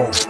boom.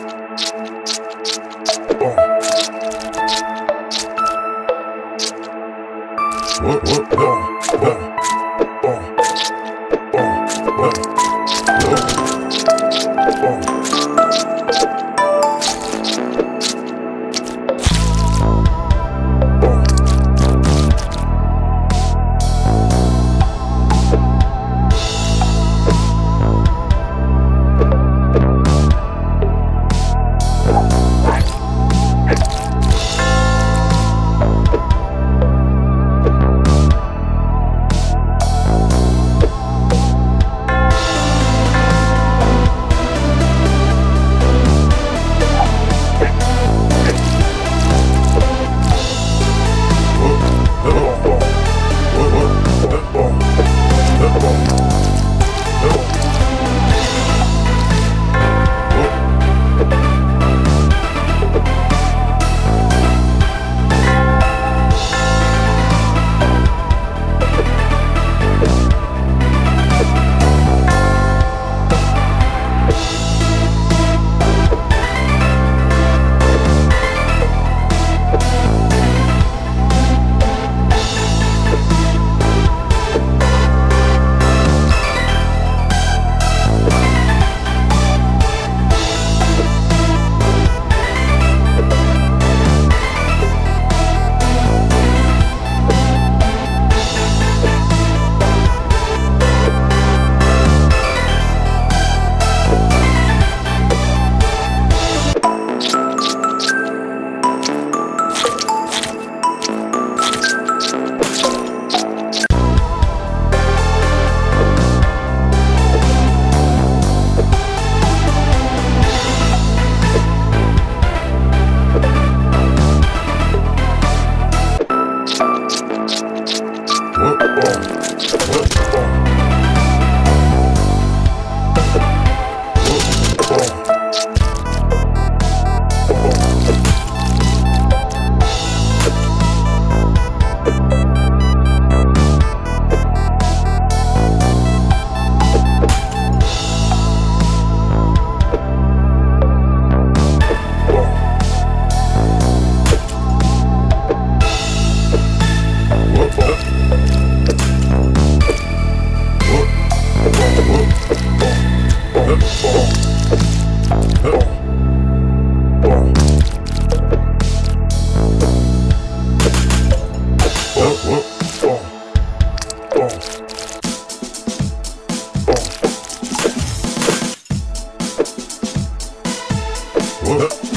Whoa.